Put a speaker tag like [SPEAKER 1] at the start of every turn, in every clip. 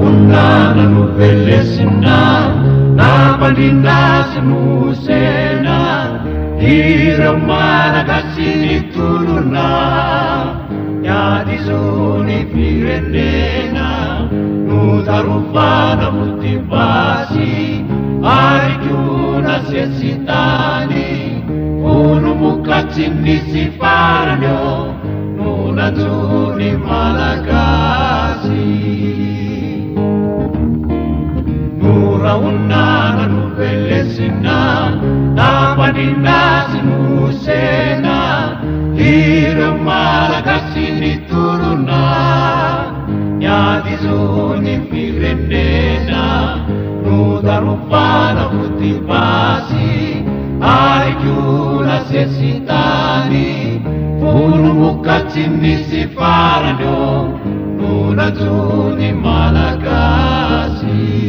[SPEAKER 1] Pagunana velesina na panina musena hiramana kasini tuluna ya dizuni pirenena nutarufana mutibasi arjuna sesitani unu mukatini siparnyo nunazuni malagasi aunnana nu bellessinna nafadinnasi nunusena dire malakasini tudunna nyati suni firennena rutarufana futi basi ayunasesitani funu mukacinmissi faranio nuna suni malagasi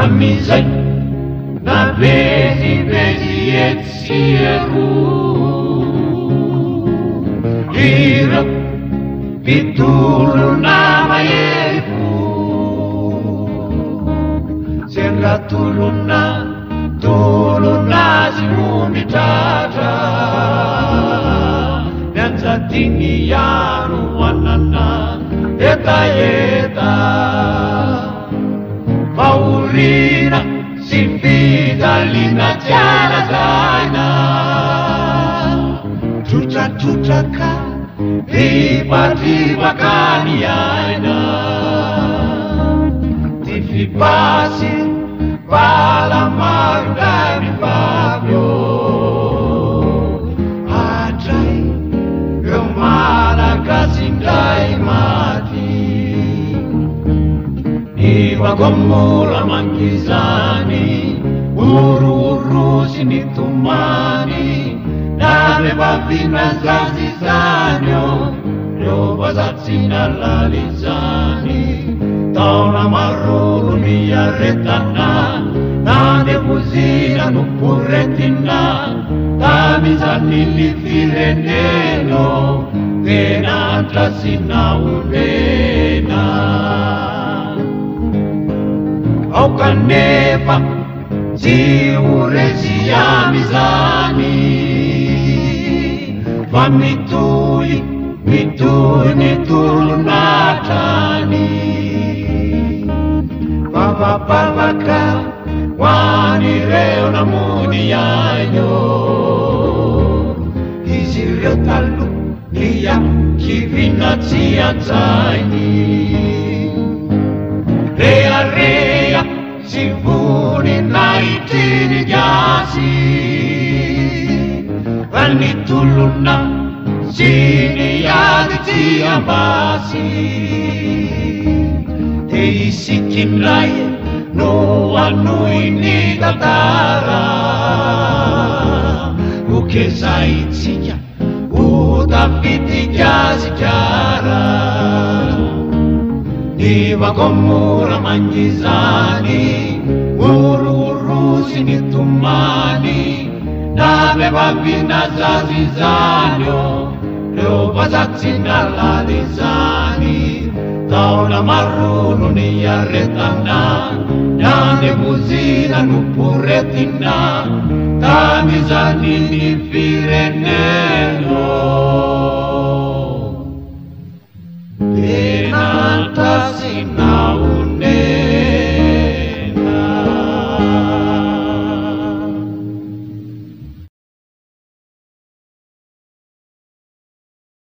[SPEAKER 1] amiizay na vezibezy etsy eko hirako mpitolona maheriko senra tolomina tolonazy mo mitratra miantjatiny ano ho anana etaeta linatyanazaina trotratrotraka typatrifakany aina ty fipasyo bala maro ndai mibavyo hatray eo malagasy mnday maty ni fakoammora mangizany ni tumani narebabinna zazisanio robasasinna lalisani taulamaruruni a retana tademusina nuppurretinna tamisa'nili firenelo tenata si naurena aukan nepak ziureziamizany vanmitoli mitoini tolonatrany vavapavaka o anireo namoni aino isileotallo lia kivinnasiatzainy eari sy vony naitrini gasy ranitolonna syniady tiambasy eisikinrai no anoiny tatara okhezaitsi ivakommura manghizani guruurrusi ni tumani name bavinna zazizanyo reu vazazinnallalizani taunamarununi yarretanna nane vuzina nuppurretinna tamizanini firene